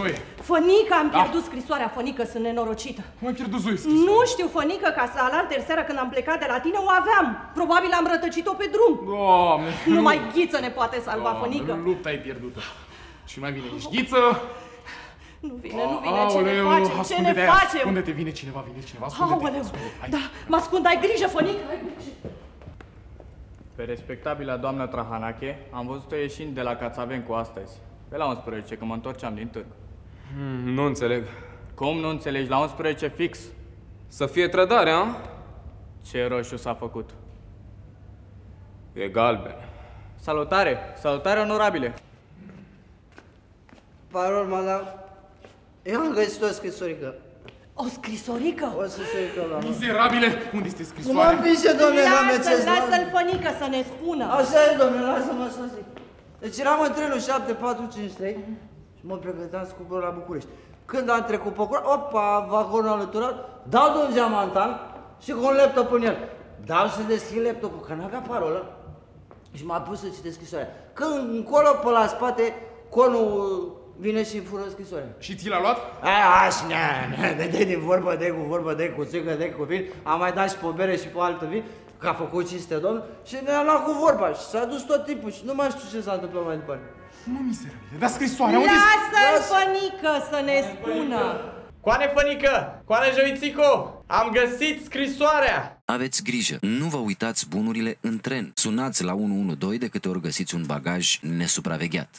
Zoe. Fănică, am pierdut scrisoarea, Fănică, sunt nenorocită. Cum ai pierdut Zoe scrisoarea? Nu știu, Fănică, ca să alaltă seara când am plecat de la tine, o aveam. Probabil am rătăcit-o pe drum. Doamne, Numai Ghiță ne poate salva, Doamne, Fănică. lupta ai pierdut-o. Și mai vine nici ghiță. Nu vine, nu vine, ce ne Aoleu, facem, ce ne ascunde-te, facem? Ascunde-te, vine cineva, vine cineva, ascunde-te. Aoleu, ascunde-te, hai. da, mă ascund, ai grijă, Fănică, ai grijă. Pe respectabila doamnă Trahanache, am văzut-o ieșind de la Cațavencu astăzi. Pe la 11, că mă întorceam din târg. Hmm, nu înțeleg. Cum nu înțelegi? La 11 fix. Să fie trădare, a? Ce roșu s-a făcut. E galben. Salutare! Salutare onorabile! Parol, madame. Eu am găsit o scrisorică. O scrisorică? O scrisorică la mă. Mizerabile, unde este Cum am scrisoarea? împinge, domnule, la Lasă-l, mețes, lasă-l, Fănică, să ne spună. Așa e, domnule, lasă-mă să zic. Deci eram în trenul 7453 și mă pregăteam să cobor la București. Când am trecut pe acolo, opa, vagonul alăturat, dau de un geamantan și cu un laptop în el. Dau să deschid laptopul, că n-avea parolă. Și m-a pus să citesc scrisoarea. Când încolo, pe la spate, conul vine și îmi fură scrisoarea. Și ți l-a luat? Aia, așa, nea, nea, de, de, din vorbă de cu vorbă de cu țică de cu vin, am mai dat și pe o bere și pe altă vin, că a făcut cinste domnul și ne-a luat cu vorba și s-a dus tot timpul și nu mai știu ce s-a întâmplat mai departe. Nu, mizerabile, dar scrisoarea, unde este? Lasă-l, Lasă. Fănică, să ne spună. Coane Fănică! Coane Joițico! Am găsit scrisoarea! Aveți grijă, nu vă uitați bunurile în tren. Sunați la 112 de câte ori găsiți un bagaj nesupravegheat.